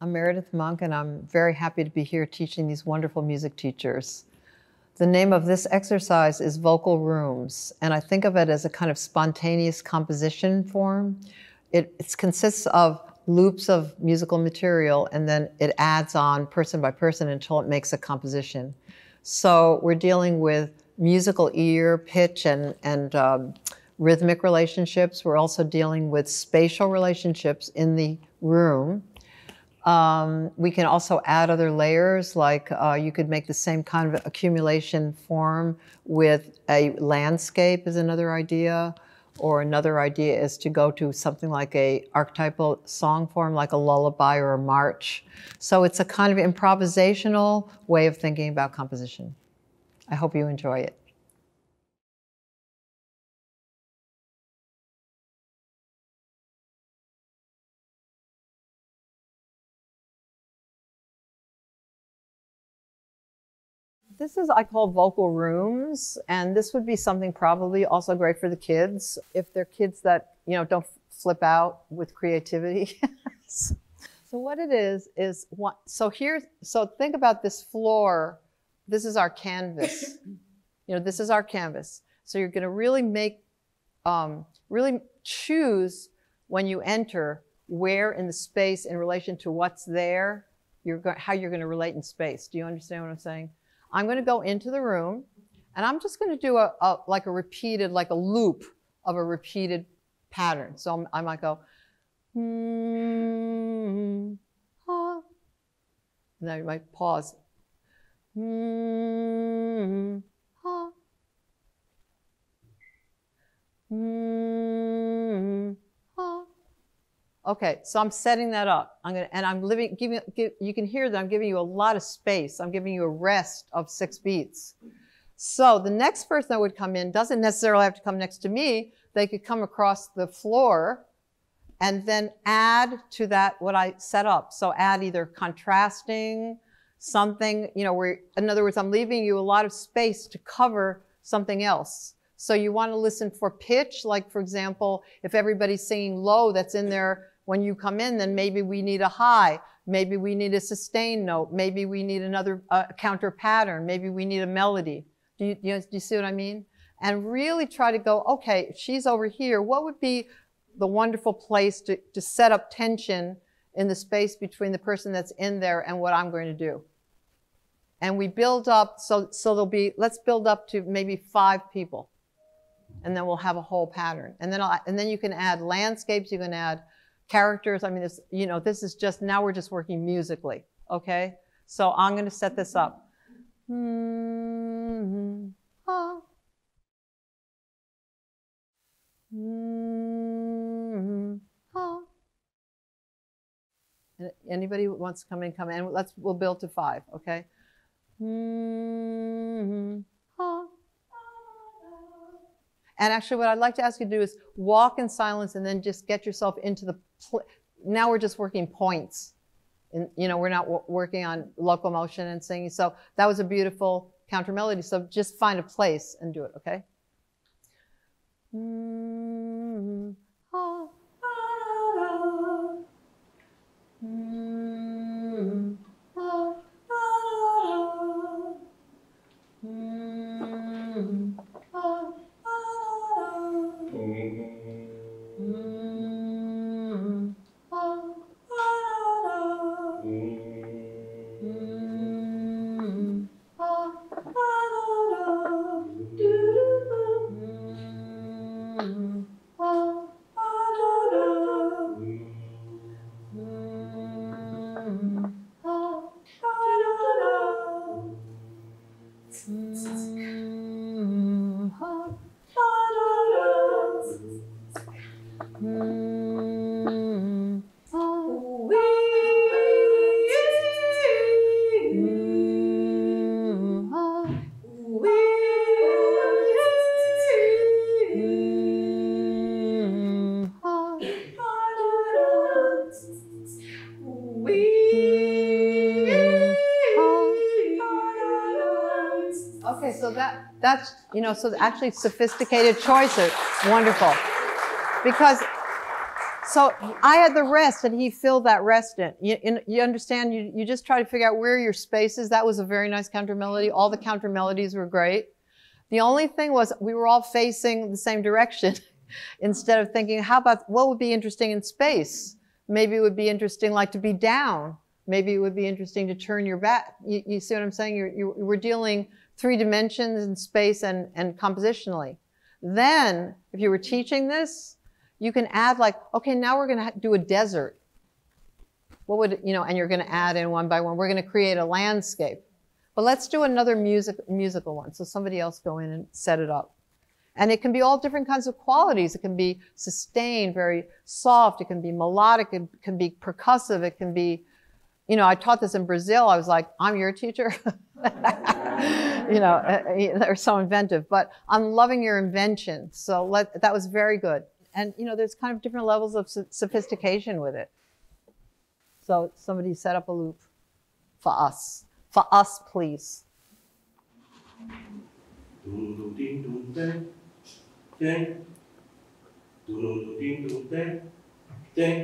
I'm Meredith Monk, and I'm very happy to be here teaching these wonderful music teachers. The name of this exercise is Vocal Rooms, and I think of it as a kind of spontaneous composition form. It, it consists of loops of musical material, and then it adds on person by person until it makes a composition. So we're dealing with musical ear, pitch, and, and um, rhythmic relationships. We're also dealing with spatial relationships in the room. Um, we can also add other layers, like uh, you could make the same kind of accumulation form with a landscape is another idea, or another idea is to go to something like a archetypal song form, like a lullaby or a march. So it's a kind of improvisational way of thinking about composition. I hope you enjoy it. This is I call vocal rooms, and this would be something probably also great for the kids if they're kids that you know don't flip out with creativity. so what it is is what so here so think about this floor. This is our canvas. you know this is our canvas. So you're going to really make um, really choose when you enter where in the space in relation to what's there. You're go- how you're going to relate in space. Do you understand what I'm saying? I'm going to go into the room and I'm just going to do a, a, like a repeated, like a loop of a repeated pattern. So I might go, hmm, ah. And then I might pause. Hmm, Okay, so I'm setting that up. I'm gonna, and I'm living, giving, give, you can hear that I'm giving you a lot of space. I'm giving you a rest of six beats. So the next person that would come in doesn't necessarily have to come next to me. They could come across the floor and then add to that what I set up. So add either contrasting, something, you know, where, in other words, I'm leaving you a lot of space to cover something else. So you want to listen for pitch, like for example, if everybody's singing low, that's in there when you come in, then maybe we need a high. Maybe we need a sustained note. Maybe we need another uh, counter pattern. Maybe we need a melody. Do you, you, do you see what I mean? And really try to go, okay, if she's over here. What would be the wonderful place to, to set up tension in the space between the person that's in there and what I'm going to do? And we build up, so, so there'll be, let's build up to maybe five people. And then we'll have a whole pattern. And then, I'll, and then you can add landscapes, you can add characters. I mean, this, you know, this is just, now we're just working musically, okay? So I'm going to set this up. Mm-hmm. Ah. Mm-hmm. Ah. Anybody who wants to come in, come in. Let's, we'll build to five, okay? Mm-hmm. And actually, what I'd like to ask you to do is walk in silence and then just get yourself into the. Now we're just working points. And, you know, we're not working on locomotion and singing. So that was a beautiful counter melody. So just find a place and do it, okay? Mm-hmm. Ah. mm. So that that's you know so actually sophisticated choices, wonderful, because So I had the rest, and he filled that rest in. You, you understand? You, you just try to figure out where your space is. That was a very nice counter melody. All the counter melodies were great. The only thing was we were all facing the same direction instead of thinking, how about what would be interesting in space? Maybe it would be interesting like to be down. Maybe it would be interesting to turn your back. You, you see what I'm saying? You're, you we're dealing three dimensions in space and, and compositionally. Then, if you were teaching this, you can add like, okay, now we're going to do a desert. What would, you know, and you're going to add in one by one. We're going to create a landscape. But let's do another music, musical one. So somebody else go in and set it up. And it can be all different kinds of qualities. It can be sustained, very soft. It can be melodic. It can be percussive. It can be, you know, I taught this in Brazil. I was like, I'm your teacher. you know, uh, uh, they're so inventive. But I'm loving your invention. So let, that was very good. And, you know, there's kind of different levels of sophistication with it. So somebody set up a loop for us. For us, please.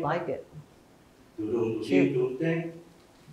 Like it. Cute.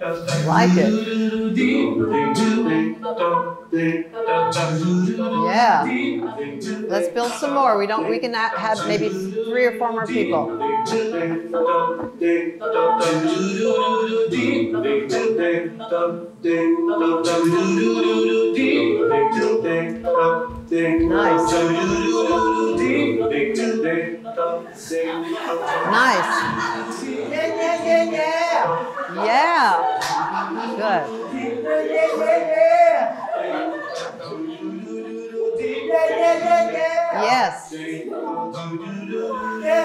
Like it. Yeah. Let's build some more. We don't. We can have maybe three or four more people. Nice. Nice. Yes. Yeah,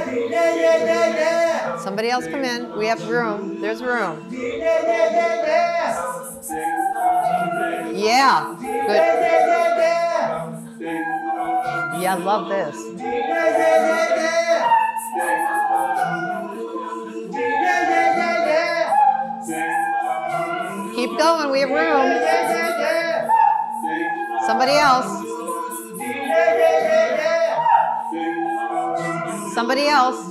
yeah, yeah, yeah. Somebody else come in. We have room. There's room. Yeah, yeah, yeah, yeah. Yeah. Good. Yeah, I love this. Keep going, we have room. Somebody else. Somebody else.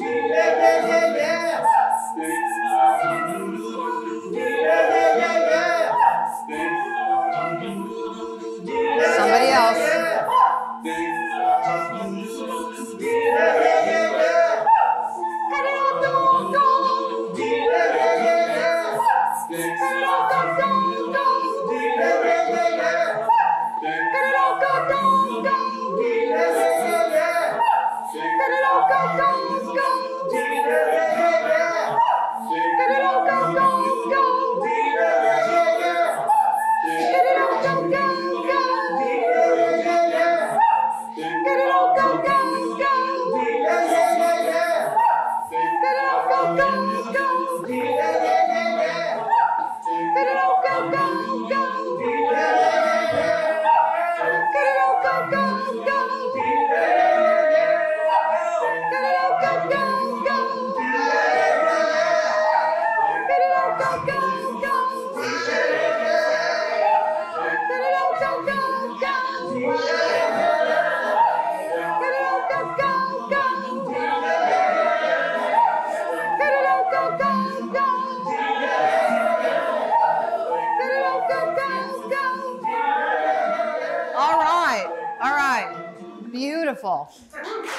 Beautiful.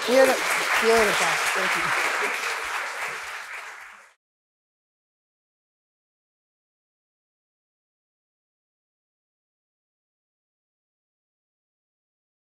Beautiful. Beautiful. Thank you.